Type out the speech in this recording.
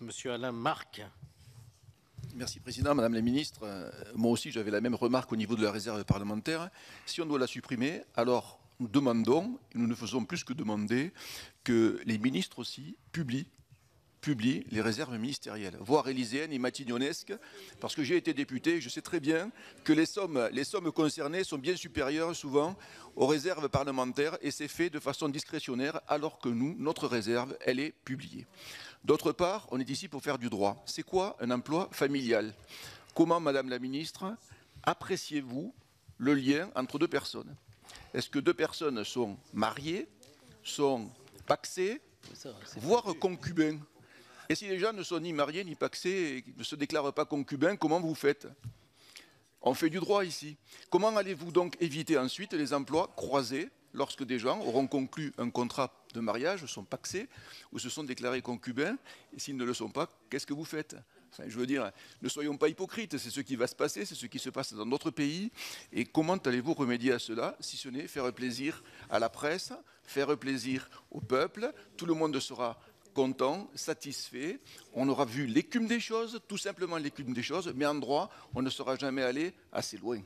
Monsieur Alain Marc? Merci Président, Madame la Ministre. Euh, moi aussi, j'avais la même remarque au niveau de la réserve parlementaire. Si on doit la supprimer, alors nous demandons, nous ne faisons plus que demander, que les ministres aussi publient publient les réserves ministérielles, voire élyséennes et matignonesques, parce que j'ai été député, je sais très bien que les sommes, les sommes concernées sont bien supérieures souvent aux réserves parlementaires, et c'est fait de façon discrétionnaire, alors que nous, notre réserve, elle est publiée. D'autre part, on est ici pour faire du droit. C'est quoi un emploi familial? Comment, Madame la Ministre, appréciez-vous le lien entre deux personnes? Est-ce que deux personnes sont mariées, sont paxées, voire concubins et si les gens ne sont ni mariés, ni paxés, ne se déclarent pas concubins, comment vous faites? On fait du droit ici. Comment allez-vous donc éviter ensuite les emplois croisés lorsque des gens auront conclu un contrat de mariage, sont paxés ou se sont déclarés concubins? Et s'ils ne le sont pas, qu'est-ce que vous faites? Je veux dire, ne soyons pas hypocrites, c'est ce qui va se passer, c'est ce qui se passe dans d'autres pays. Et comment allez-vous remédier à cela, si ce n'est faire plaisir à la presse, faire plaisir au peuple? Tout le monde sera content, satisfait. On aura vu l'écume des choses, tout simplement l'écume des choses, mais en droit, on ne sera jamais allé assez loin.